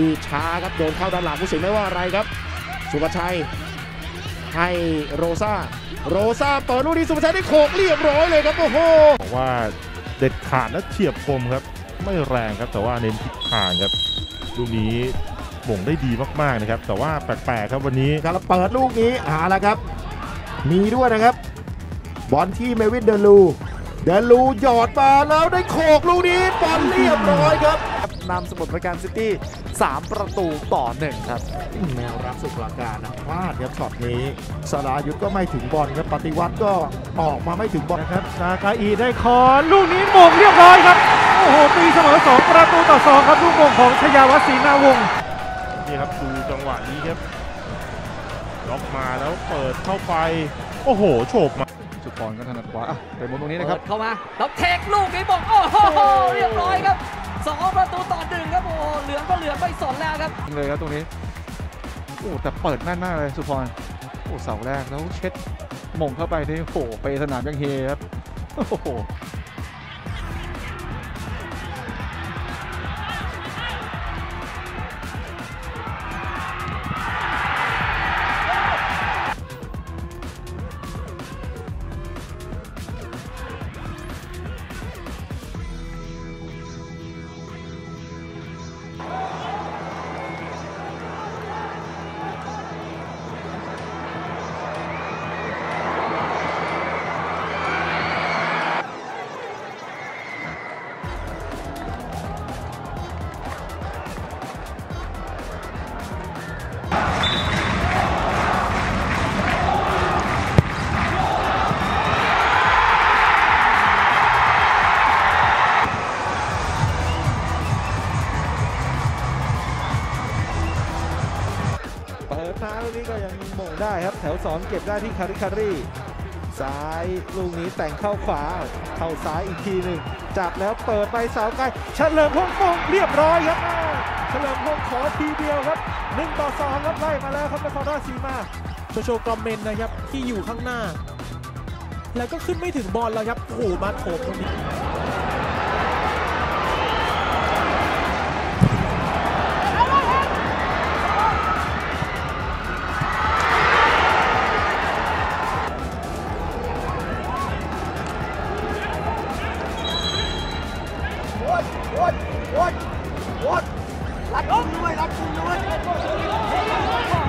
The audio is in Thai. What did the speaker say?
ที่ช้าครับโดนเข้าด้านหลังผู้สินไม่ว่าอะไรครับ สุภชัย ให้โรซาโรซาเปิดลูกนี้สุภชัยได้โขกเรียบร้อยเลยครับโอ้โหบอกว่าเด็ดขาดและเฉียบคมครับ ไม่แรงครับแต่ว่าเน้นทิศทางครับลูกนี้หม่งได้ดีมากๆนะครับ แต่ว่าแปลกๆครับวันนี้การเปิดลูกนี้อ่าแล้วครับ มีด้วยนะครับ บอลที่เมวินเดลูเดลูหยอดมาแล้วได้โขกลูกนี้บอลเรียบร้อยครับ นำสมุทรปราการซิตี้ 3 ประตูต่อหนึ่งครับแนวรับสมุทรปราการนะพลาดครับช็อตนี้สรายุทธก็ไม่ถึงบอลครับปฏิวัติก็ออกมาไม่ถึงบอลนะครับซากาอีได้คอนลูกนี้โหม่งเรียบร้อยครับ โอ้โหตีเสมอ 2 ประตูต่อ 2 ครับลูกโหม่งของชยาวัฒน์ศรีนาวงศ์นี่ครับดูจังหวะนี้ครับล็อกมาแล้วเปิดเข้าไป โอ้โหโฉบมาสุพรก็ถนัดขวาอะไปมุมตรงนี้เปินะครับดเข้ามาแล้วเทคลูกนี้บอกโอ้โหเรียบร้อยครับ สองประตูต่อหนึ่งครับโอ้เหลืองก็เหลืองไม่สนแล้วครับเลยครับตรงนี้โอ้แต่เปิดแม่นมากเลยสุพรโอ้เสาแรกแล้วเช็ดมงเข้าไปที่โอ้โหไปสนามยังเฮครับโอ้โห เปิดมาลูกนี้ก็ยังหม่งได้ครับ แถวสองเก็บได้ที่คาริคารีซ้ายลูกนี้แต่งเข้าขวา เข้าซ้ายอีกทีหนึ่งจับแล้วเปิดไปเสาไกลเฉลิมพงษ์มงเรียบร้อยครับเฉลิมพงษ์ขอทีเดียวครับ1ต่อ2ครับไล่มาแล้วครับนครราชสีมาโชโชกรอมเมนนะครับที่อยู่ข้างหน้า แล้วก็ขึ้นไม่ถึงบอลแล้วครับโอ้มาโถมตรงนี้ ดโดดโดดรัดกุมด้วยรัดกุมด้วย